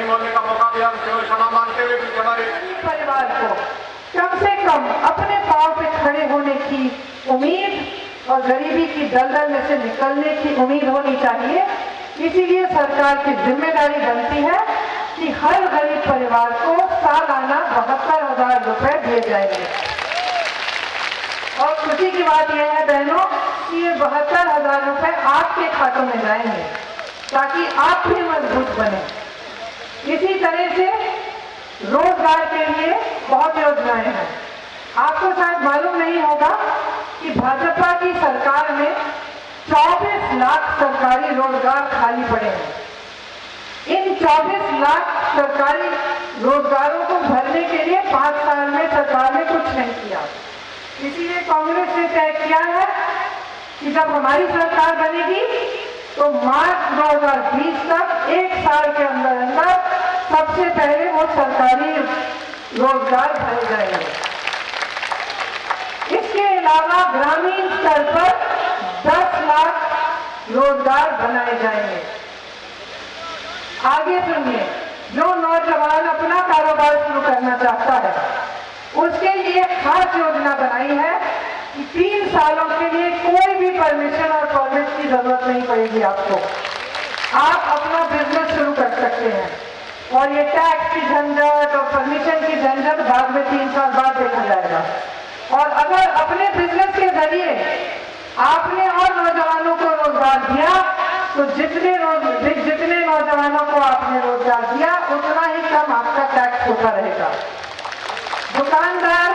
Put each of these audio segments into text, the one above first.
नहीं बोलने का मौका दिया केवल क्षमा मांगते हुए क्योंकि हमारे परिवार को कम से कम अपने पाँव पे खड़े होने की उम्मीद और गरीबी की दलदल में से निकलने की उम्मीद होनी चाहिए। इसीलिए सरकार की ज़िम्मेदारी बनती है कि हर गरीब परिवार को सालाना बहत्तर हज़ार रुपए दिए जाएँगे। और खुशी की बात यह है बहनों कि ये बहत्तर हज़ार रुपए आपके खातों में जाएँगे ताकि आप भी मज़बूत बने। तरह से रोज़गार के लिए बहुत योजनाएँ हैं। आपको शायद मालूम नहीं होगा कि भाजपा की सरकार में 24 लाख सरकारी रोज़गार खाली पड़े हैं। इन 24 लाख सरकारी रोजगारों को भरने के लिए पाँच साल में सरकार ने कुछ नहीं किया। इसीलिए कांग्रेस ने तय किया है कि जब हमारी सरकार बनेगी तो मार्च 2020 तक एक साल के अंदर अंदर सबसे पहले वो सरकारी रोज़गार भरे जाएँगे। इसके अलावा ग्रामीण स्तर पर 10 लाख रोज़गार बनाए जाएँगे। आगे सुनिए, जो नौजवान अपना कारोबार शुरू करना चाहता है, उसके लिए खास योजना बनाई है कि तीन सालों के लिए कोई भी परमिशन और परमिट की ज़रूरत नहीं पड़ेगी आपको। आप अपना बिज़नेस शुरू कर सकते हैं। और ये टैक्स की झंझट और परमिशन की झंझट बाद में तीन साल बाद देखा जाएगा। और अगर अपने बिज़नेस के ज़रिए आपने और नौजवानों को रोज़गार दिया तो जितने रोज, जितने नौजवानों को आपने रोज़गार दिया, उतना ही कम आपका टैक्स होता रहेगा। दुकानदार,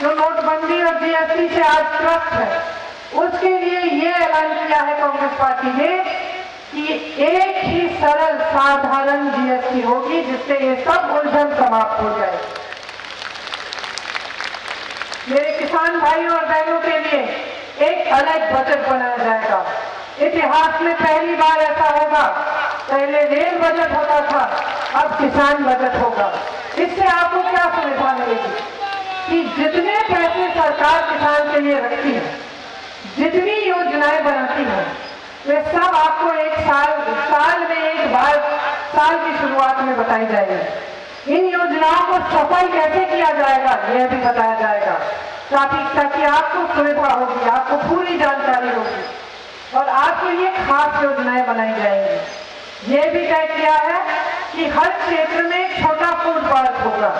जो नोटबंदी और जीएसटी से आज त्रस्त है, उसके लिए ये ऐलान किया है कांग्रेस पार्टी ने कि एक ही सरल साधारण जीएसटी होगी जिससे ये सब उलझन समाप्त हो जाए। मेरे किसान भाइयों और बहनों के लिए एक अलग बजट बनाया जाएगा। इतिहास में पहली बार ऐसा होगा। पहले रेल बजट होता था, अब किसान बजट होगा। इससे आपको क्या सुविधा मिलेगी? कि जितने पैसे सरकार किसान के लिए रखती है, जितनी योजनाएँ बनाती है वे सब आपको एक साल साल में एक बार, साल की शुरुआत में बताई जाएगी। इन योजनाओं को सफल कैसे किया जाएगा, यह भी बताया जाएगा। ताकि ताकि आपको सुविधा होगी, आपको पूरी जानकारी होगी। और आपके लिए खास योजनाएँ बनाई जाएँगी। यह भी तय किया है कि हर क्षेत्र में छोटा फ़ूड पार्क होगा।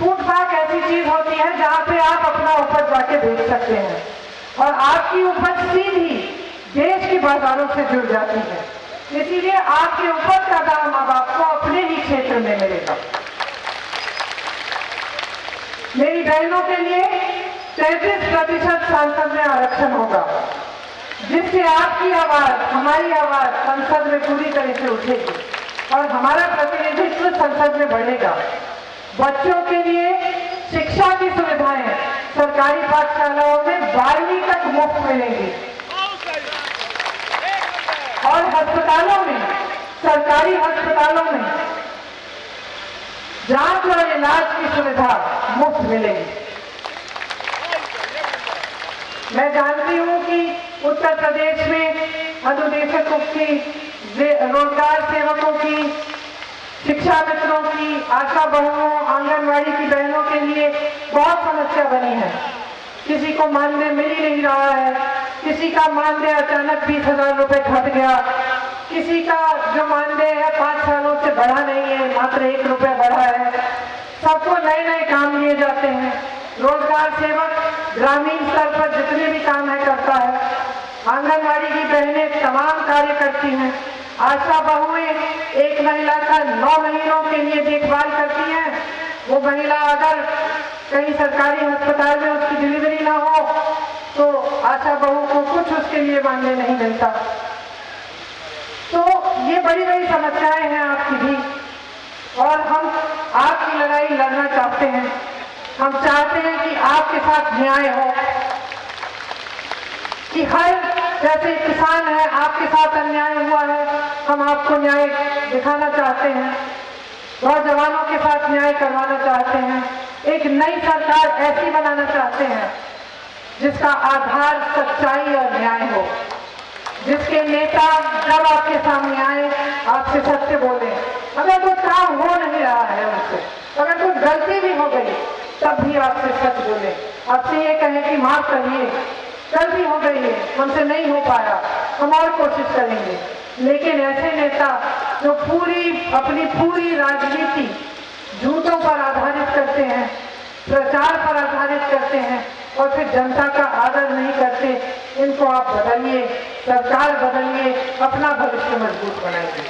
फ़ूड पार्क ऐसी चीज़ होती है जहाँ पे आप अपना उपज जाके बेच सकते हैं। और आपकी उपज सीधी देश के बाजारों से जुड़ जाती है। इसीलिए आपके ऊपर का दाम अब आपको अपने ही क्षेत्र में मिलेगा मेरी बहनों के लिए तैतीस प्रतिशत सांसद में आरक्षण होगा। जिससे आपकी आवाज़, हमारी आवाज़ संसद में पूरी तरह से उठेगी और हमारा प्रतिनिधित्व संसद में बढ़ेगा। बच्चों के लिए शिक्षा की सुविधाएँ सरकारी पाठशालाओं में बारहवीं तक मुफ़्त मिलेंगी और अस्पतालों में, सरकारी अस्पतालों में जाँच और इलाज की सुविधा मुफ़्त मिलेगी। मैं जानती हूँ कि उत्तर प्रदेश में अनुदेशकों की रोज़गार सेवकों की, शिक्षा मित्रों की, आशा बहुओं, आंगनवाड़ी की बहनों के लिए बहुत समस्या बनी है। किसी को मानदेय मिल ही नहीं रहा है। किसी का मानदेय अचानक बीस हज़ार रुपए घट गया। किसी का जो मानदेय है पाँच सालों से बढ़ा नहीं है, मात्र एक रुपए बढ़ा है। सबको नए नए काम लिए जाते हैं। रोज़गार सेवक ग्रामीण स्तर पर जितने भी काम है, करता है। आंगनबाड़ी की बहनें तमाम कार्य करती हैं। आशा बहुएँ एक महिला का नौ महीनों के लिए देखभाल करती हैं। वो महिला अगर कहीं सरकारी अस्पताल में उसकी डिलीवरी ना हो तो आशा बहू को कुछ उसके लिए मानने नहीं मिलता। ये बड़ी बड़ी समस्याएँ हैं आपकी भी। और हम आपकी लड़ाई लड़ना चाहते हैं। हम चाहते हैं कि आपके साथ न्याय हो। कि हर जैसे किसान है, आपके साथ अन्याय हुआ है, हम आपको न्याय दिखाना चाहते हैं। नौजवानों के साथ न्याय करवाना चाहते हैं। एक नई सरकार ऐसी बनाना चाहते हैं, जिसका आधार सच्चाई और न्याय हो। जिसके नेता जब आपके सामने आए, आपसे सत्य बोले, अगर कुछ काम हो नहीं रहा है मुझसे, अगर कुछ गलती भी हो गई, तब भी आपसे सच बोले। आपसे ये कहें कि माफ़ करिए, गलती हो गई है, हमसे नहीं हो पाया, हम और कोशिश करेंगे। लेकिन ऐसे नेता जो पूरी, अपनी पूरी राजनीति झूठों पर आधारित करते हैं, प्रचार पर आधारित करते हैं, और फिर जनता का आदर नहीं करते, इनको आप बदलिए। सरकार बदलिए अपना भविष्य मज़बूत बनाइए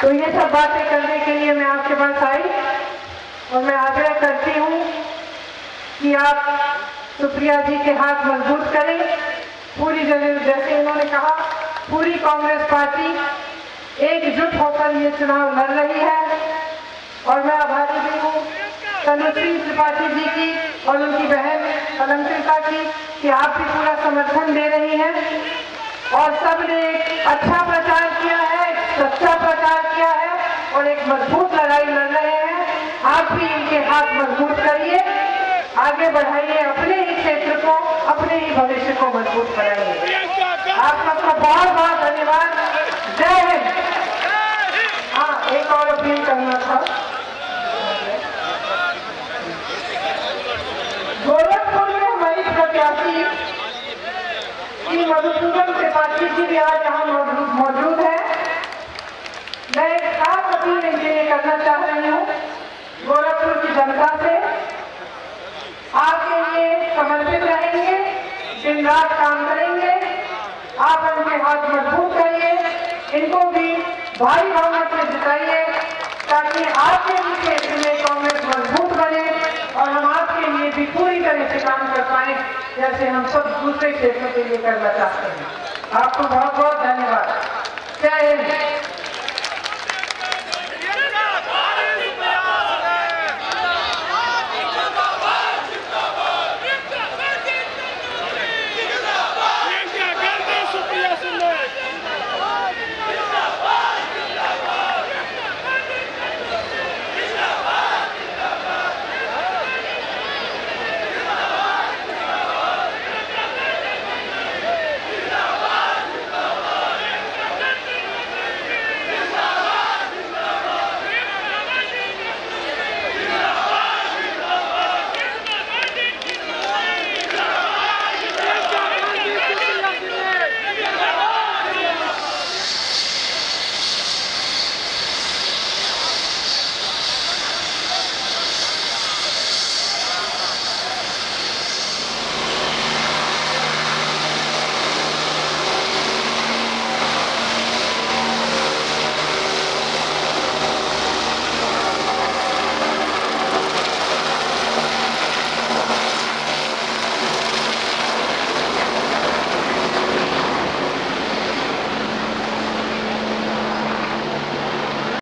तो ये सब बातें करने के लिए मैं आपके पास आई और मैं आग्रह करती हूँ कि आप सुप्रिया जी के हाथ मज़बूत करें। पूरी जैसे उन्होंने कहा, पूरी कांग्रेस पार्टी एकजुट होकर ये चुनाव लड़ रही है। और मैं आभारी भी हूँ तनुश्री त्रिपाठी जी की और उनकी बहन अलंकृता की कि आप भी पूरा समर्थन दे रही हैं। और सबने एक अच्छा प्रचार किया है सच्चा प्रचार किया है और एक मज़बूत लड़ाई लड़ रहे हैं। आप भी इनके हाथ मज़बूत करिए। आगे बढ़ाइए अपने ही क्षेत्र को, अपने ही भविष्य को मज़बूत बनाइए। आप सबको बहुत बहुत धन्यवाद जय हिंद हाँ एक और अपील करना था गोरखपुर में हमारी प्रत्याशी श्री जी भी आज यहाँ मौजूद मौजूद है। मैं एक खास अपील इनके लिए करना चाह रही हूँ, गोरखपुर की जनता से। आपके लिए समर्पित रहेंगे, दिन रात काम करेंगे। आप उनके हाथ मज़बूत करिए, इनको भी भारी भावना से जिताइए, ताकि आपके भी क्षेत्र में कांग्रेस मज़बूत बने और हम आपके लिए भी पूरी तरह से काम कर पाए, जैसे हम सब दूसरे क्षेत्रों के लिए करना चाहते हैं। आपको बहुत बहुत धन्यवाद। जय हिंद